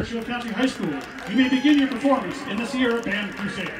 Churchill County High School. You may begin your performance in the Sierra Band Crusade.